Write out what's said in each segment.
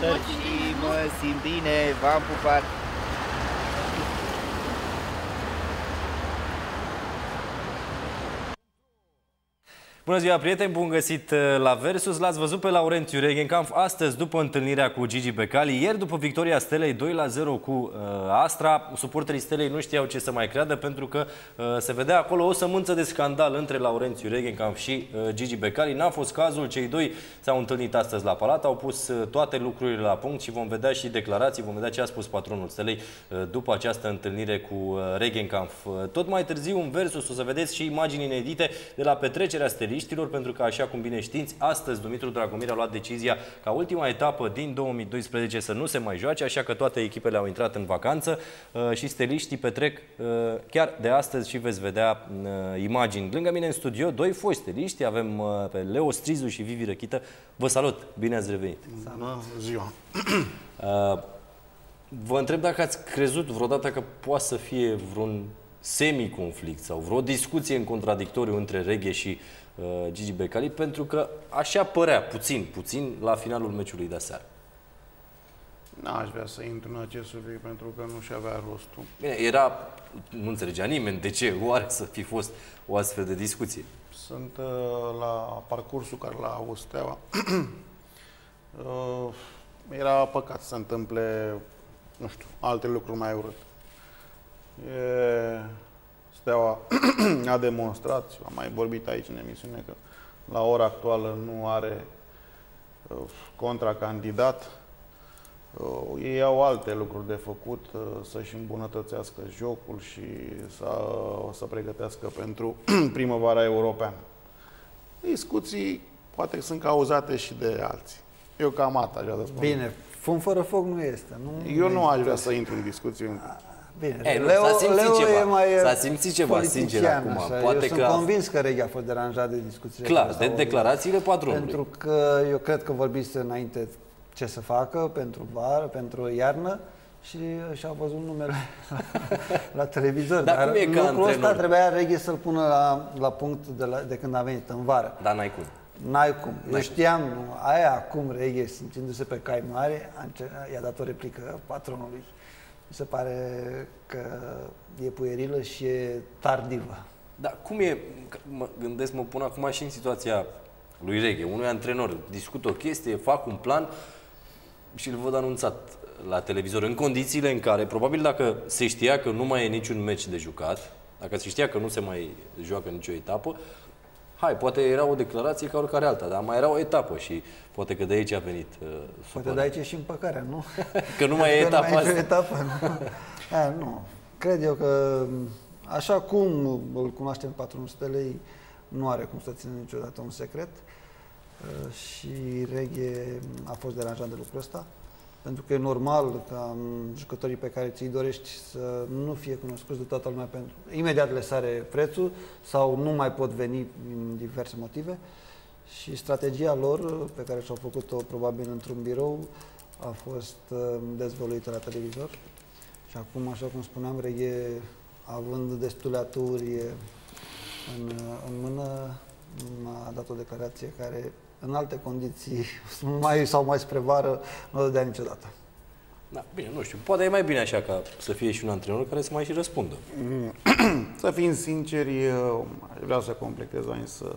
Salutări și mă simt bine, v-am pupat! Bună ziua, prieteni! Bun găsit uh, la Versus! L-ați văzut pe Laurențiu Regenkamp astăzi după întâlnirea cu Gigi Becali, ieri după victoria Stelei 2 la 0 cu uh, Astra. Suporterii Stelei nu știau ce să mai creadă pentru că uh, se vedea acolo o sămânță de scandal între Laurențiu Regenkamp și uh, Gigi Becali. N-a fost cazul, cei doi s-au întâlnit astăzi la Palat, au pus uh, toate lucrurile la punct și vom vedea și declarații, vom vedea ce a spus patronul Stelei uh, după această întâlnire cu uh, Regenkamp. Uh, tot mai târziu în Versus o să vedeți și imagini inedite de la petrecerea Stelei jurnaliștilor, pentru că, așa cum bine știți, astăzi Dumitru Dragomir a luat decizia ca ultima etapă din 2012 să nu se mai joace, așa că toate echipele au intrat în vacanță uh, și steliștii petrec uh, chiar de astăzi și veți vedea uh, imagini. Lângă mine în studio, doi foști steliști, avem pe Leo Strizu și Vivi Răchită. Vă salut! Bine ați revenit! Bună ziua! Vă întreb dacă ați crezut vreodată că poate să fie vreun semi-conflict sau vreo discuție în contradictoriu între Reghe și uh, Gigi Becali, pentru că așa părea, puțin, puțin, la finalul meciului de aseară. N-aș vrea să intru în acest subiect pentru că nu și avea rostul. Bine, era, nu înțelegea nimeni de ce oare să fi fost o astfel de discuție. Sunt uh, la parcursul care l-a avut Steaua. uh, era păcat să se întâmple, nu știu, alte lucruri mai urâte. E, Steaua a demonstrat, și am mai vorbit aici în emisiune, că la ora actuală nu are uh, contracandidat. Uh, ei au alte lucruri de făcut, uh, să-și îmbunătățească jocul și să, să pregătească pentru primăvara europeană. Discuții poate sunt cauzate și de alții. Eu cam atât aș vrea să spun. Bine, fum fără foc nu este. Nu Eu nu aș vrea să intru în discuții. Bine, E, nu, Leo, s-a simțit Leo ceva. e mai S-a simțit ceva, sincer, politician, acum. Așa. Poate eu că a- sunt convins că Reghe a fost deranjat de discuțiile Clar, care de s-au avut. declarațiile patronului. Pentru că eu cred că vorbise înainte ce să facă pentru vară, pentru iarnă și și-a văzut numele la, la televizor. Dar cum e ca lucrul ăsta antrenor? trebuia Reghe să-l pună la, la punct de, la, de când a venit în vară. Dar n-ai cum. N-ai cum. Eu știam, nu, aia acum Reghe, simțindu-se pe cai mare, a înce- i-a dat o replică patronului. Mi se pare că e puerilă și e tardivă. Dar cum e, că mă gândesc, mă pun acum și în situația lui Reghe, unui antrenor, discut o chestie, fac un plan și îl văd anunțat la televizor, în condițiile în care, probabil dacă se știa că nu mai e niciun meci de jucat, dacă se știa că nu se mai joacă nicio etapă, hai, poate era o declarație ca oricare alta, dar mai era o etapă și poate că de aici a venit uh, Poate supărarea. de aici și împăcarea, nu? Că nu mai e Că etapa nu mai e asta. etapă, nu. A, nu. Cred eu că așa cum îl cunoaștem patronul Stelei, nu are cum să țină niciodată un secret Uh, și Reghe a fost deranjat de lucrul ăsta pentru că e normal ca um, jucătorii pe care ți-i dorești să nu fie cunoscuți de toată lumea pentru imediat le sare prețul sau nu mai pot veni din diverse motive. Și strategia lor pe care și-au făcut-o probabil într-un birou a fost uh, dezvăluită la televizor. Și acum, așa cum spuneam, Reghe având destule aturi în, în mână, a dat o declarație care în alte condiții mai sau mai spre vară nu o dădea niciodată. Da, bine, nu știu, poate e mai bine așa ca să fie și un antrenor care să mai și răspundă. Să fim sinceri, eu aș vrea să completez aici să...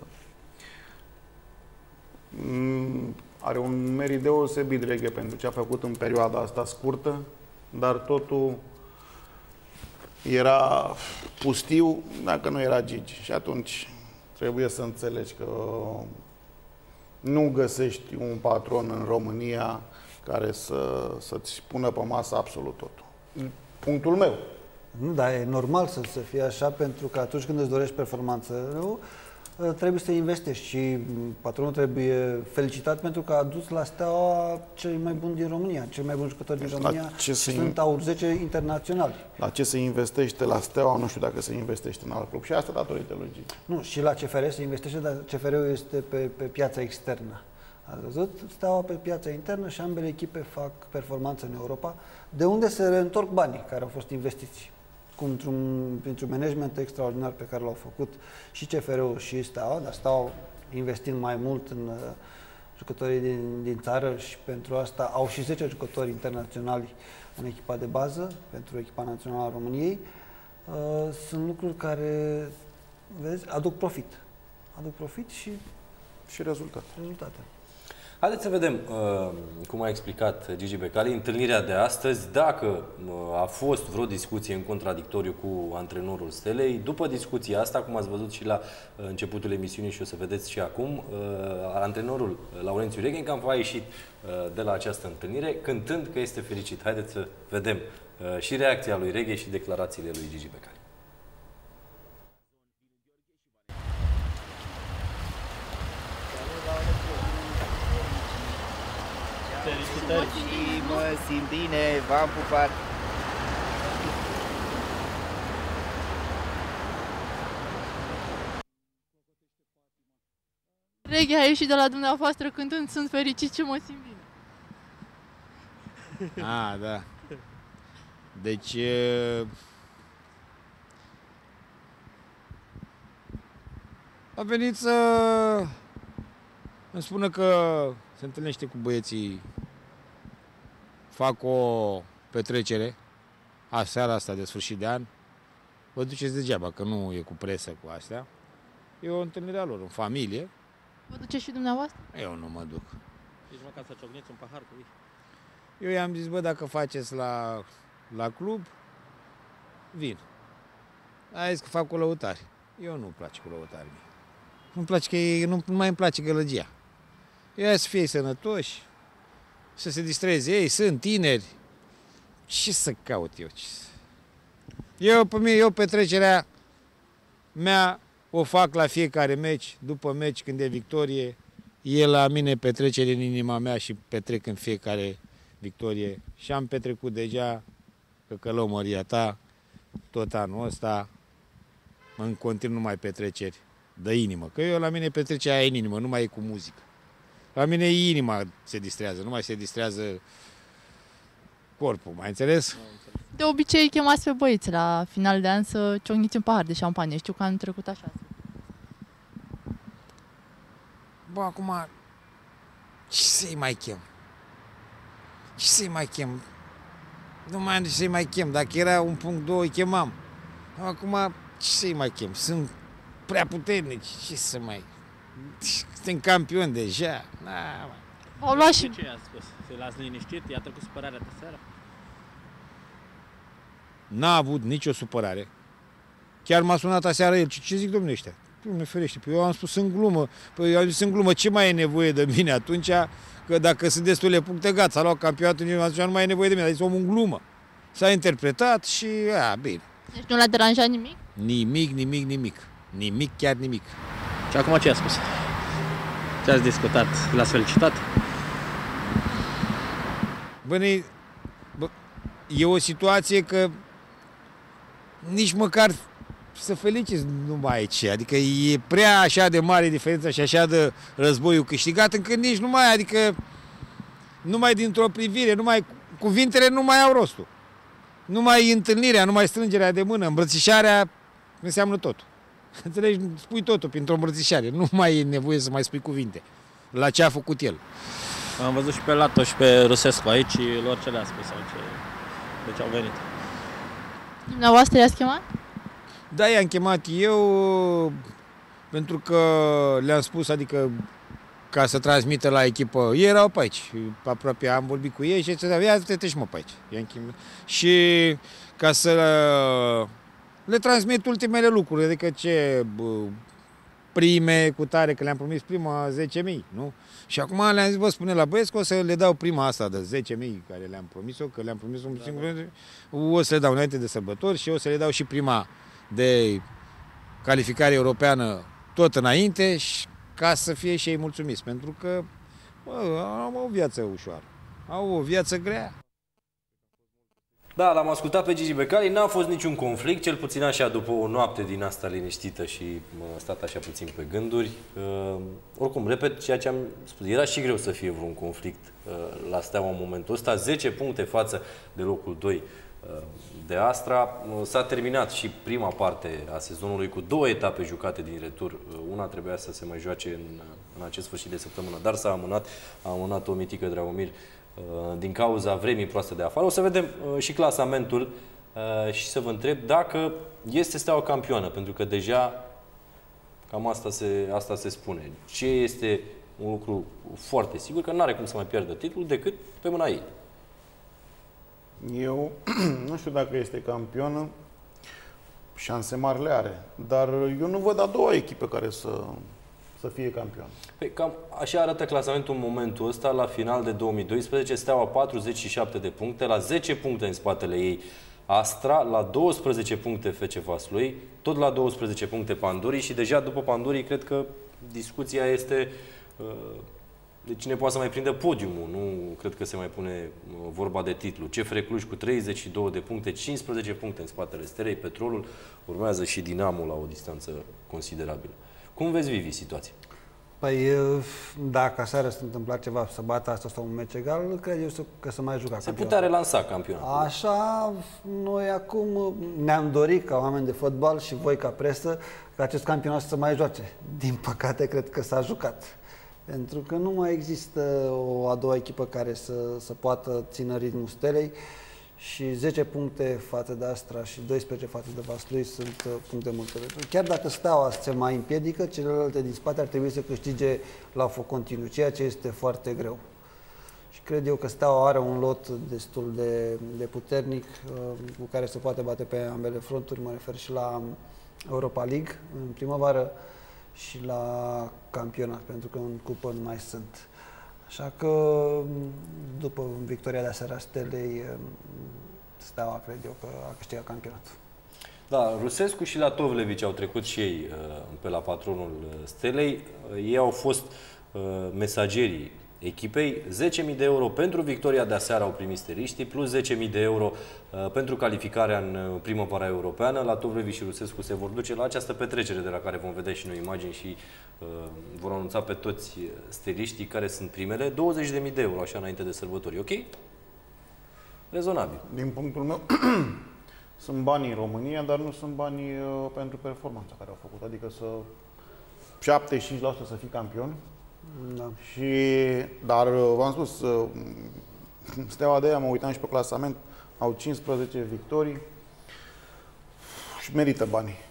Mm, Are un merit deosebit Reghe pentru ce a făcut în perioada asta scurtă, dar totul era pustiu dacă nu era Gigi. Și atunci trebuie să înțelegi că nu găsești un patron în România care să, să-ți pună pe masă absolut totul. Punctul meu. Nu, dar e normal să, să fie așa, pentru că atunci când îți dorești performanță, nu, trebuie să investești și patronul trebuie felicitat pentru că a dus la steaua cei mai buni din România, cei mai buni jucători din La România ce și să sunt au 10 internaționali. La ce se investește la Steaua, nu știu dacă se investește în alt club. Și asta datorită lui Gigi. Nu, și la CFR se investește, dar CFR-ul este pe, pe piața externă. Ați văzut? Steaua pe piața internă și ambele echipe fac performanță în Europa, de unde se reîntorc banii care au fost investiți. Cu într-un, printr-un management extraordinar pe care l-au făcut și CFR-ul și Steaua, dar Steaua investind mai mult în, jucătorii din, din țară și pentru asta au și 10 jucători internaționali în echipa de bază, pentru echipa națională a României. Uh, sunt lucruri care, vezi, aduc profit. Aduc profit și Și rezultat. rezultate. Haideți să vedem uh, cum a explicat Gigi Becali întâlnirea de astăzi, dacă uh, a fost vreo discuție în contradictoriu cu antrenorul Stelei. După discuția asta, cum ați văzut și la uh, începutul emisiunii și o să vedeți și acum, uh, antrenorul Laurențiu Reghenkamp a ieșit uh, de la această întâlnire cântând că este fericit. Haideți să vedem uh, și reacția lui Reghe și declarațiile lui Gigi Becali. Felicitări! Și mă simt bine, v-am pupat! Reghe a ieșit de la dumneavoastră cântând Sunt fericit și mă simt bine. Ah, da. Deci... e, A venit să îmi spună că se întâlnește cu băieții, fac o petrecere, a seara asta de sfârșit de an. Vă duceți degeaba, că nu e cu presă cu astea. E o întâlnire a lor, în familie. Vă duceți și dumneavoastră? Eu nu mă duc. Nici măcar să ciocniți un pahar cu ei. Eu i-am zis, bă, dacă faceți la, la club, vin. A zis că fac cu lăutari. Eu nu-mi place cu lăutari. mie. Nu-mi place că e, nu, nu mai îmi place gălăgia. Eu hai să fie sănătoși, să se distreze ei, sunt tineri. Ce să caut eu? Ce să... Eu, pe mine, eu petrecerea mea o fac la fiecare meci, după meci, când e victorie. E la mine petrecere în inima mea și petrec în fiecare victorie. Și am petrecut deja că călămăria ta tot anul ăsta în continuu numai petreceri de inimă. Că eu la mine petrecerea e în inimă, nu mai e cu muzică. La mine inima se distrează, nu mai se distrează corpul, mai înțeles? De obicei chemați pe băieți la final de an să ciocniți un pahar de șampanie. Știu că anul trecut așa. Bă, acum, ce să-i mai chem? Ce să-i mai chem? Nu mai am de ce să-i mai chem. Dacă era un punct două, îi chemam. Acum, ce să-i mai chem? Sunt prea puternici. Ce să mai... Suntem campioni deja. Na, mă. Au luat și... Ce a spus? Să-i las liniștit? I-a trecut supărarea de seară? N-a avut nicio supărare. Chiar m-a sunat aseară el. Ce, ce zic domnule ăștia? Doamne ferește, păi eu am spus în glumă. Păi eu am zis în glumă, ce mai e nevoie de mine atunci? Că dacă sunt destule puncte, gata, s-a luat campionatul, atunci nu mai e nevoie de mine. A zis omul în glumă. S-a interpretat și, a, bine. Deci nu l-a deranjat nimic? Nimic, nimic, nimic. Nimic, chiar nimic. Și acum ce a spus? Ce ați discutat? L-ați felicitat? Bă, ne, bă, e o situație că nici măcar să feliciți nu mai aici. Adică e prea așa de mare diferența și așa de războiul câștigat, încât nici nu mai, adică numai dintr-o privire, numai cuvintele nu mai au rostul. Numai întâlnirea, numai strângerea de mână, îmbrățișarea înseamnă tot. Înțelegi? Spui totul printr-o îmbrățișare. Nu mai e nevoie să mai spui cuvinte. La ce a făcut el. Am văzut și pe Latoș și pe Rusescu aici, lor ce le-a spus sau ce... De ce au venit? Dumneavoastră i-ați chemat? Da, i-am chemat eu pentru că le-am spus, adică ca să transmită la echipă. Ei erau pe aici, aproape am vorbit cu ei și ziceam, ia te și mă pe aici. I-am chemat. Și ca să le transmit ultimele lucruri, adică ce bă, prime cu tare, că le-am promis prima 10.000, nu? Și acum le-am zis, bă, spune la băieți că o să le dau prima asta de 10.000 care le-am promis-o, că le-am promis un singur, o să le dau înainte de sărbători și o să le dau și prima de calificare europeană tot înainte și ca să fie și ei mulțumiți, pentru că bă, au o viață ușoară, au o viață grea. Da, l-am ascultat pe Gigi Becali, n-a fost niciun conflict, cel puțin așa după o noapte din asta liniștită și m- stat așa puțin pe gânduri. Uh, oricum, repet ceea ce am spus, era și greu să fie vreun conflict uh, la Steaua în momentul ăsta, 10 puncte față de locul 2 uh, de Astra. S-a terminat și prima parte a sezonului cu două etape jucate din retur. Una trebuia să se mai joace în, în acest sfârșit de săptămână, dar s-a amânat. A amânat o mitică Dragomir din cauza vremii proaste de afară. O să vedem și clasamentul și să vă întreb dacă este Steaua campioană, pentru că deja cam asta se, asta se spune. Ce este un lucru foarte sigur, că nu are cum să mai pierdă titlul decât pe mâna ei. Eu nu știu dacă este campionă, șanse mari le are, dar eu nu văd a doua echipă care să, să fie campion. Păi, cam așa arată clasamentul în momentul ăsta, la final de 2012, Steaua 47 de puncte, la 10 puncte în spatele ei Astra, la 12 puncte FC Vaslui, tot la 12 puncte Pandurii și deja după Pandurii cred că discuția este uh, de cine poate să mai prindă podiumul. Nu cred că se mai pune uh, vorba de titlu. CFR Cluj cu 32 de puncte, 15 puncte în spatele Stelei, Petrolul, urmează și Dinamo la o distanță considerabilă. Cum vezi, Vivi, situația? Păi, dacă aseară se întâmpla ceva, să bată asta sau un meci egal, cred eu că să mai juca Se putea relansa campionatul. Așa, noi acum ne-am dorit ca oameni de fotbal și voi ca presă ca acest campionat să mai joace. Din păcate, cred că s-a jucat. Pentru că nu mai există o a doua echipă care să, să poată țină ritmul stelei și 10 puncte față de Astra și 12 față de Vaslui sunt uh, puncte multe. Chiar dacă Steaua se mai împiedică, celelalte din spate ar trebui să câștige la foc continuu, ceea ce este foarte greu. Și cred eu că Steaua are un lot destul de, de puternic uh, cu care se poate bate pe ambele fronturi, mă refer și la Europa League în primăvară și la campionat, pentru că în cupă nu mai sunt. Așa că după victoria de aseară a Stelei, Steaua cred eu că a câștigat campionatul. Da, Rusescu și la Tovlevici au trecut și ei uh, pe la patronul Stelei. Uh, ei au fost uh, mesagerii echipei. 10.000 de euro pentru victoria de aseară au primit steriștii, plus 10.000 de euro uh, pentru calificarea în uh, primăvara europeană. La Tovlevi și Rusescu se vor duce la această petrecere de la care vom vedea și noi imagini și uh, vor anunța pe toți steliștii care sunt primele. 20.000 de euro, așa înainte de sărbători, ok? Rezonabil. Din punctul meu, sunt banii în România, dar nu sunt banii uh, pentru performanța care au făcut. Adică să 75% să fii campion, da. Și, dar v-am spus, steaua de aia, mă uitam și pe clasament, au 15 victorii și merită banii.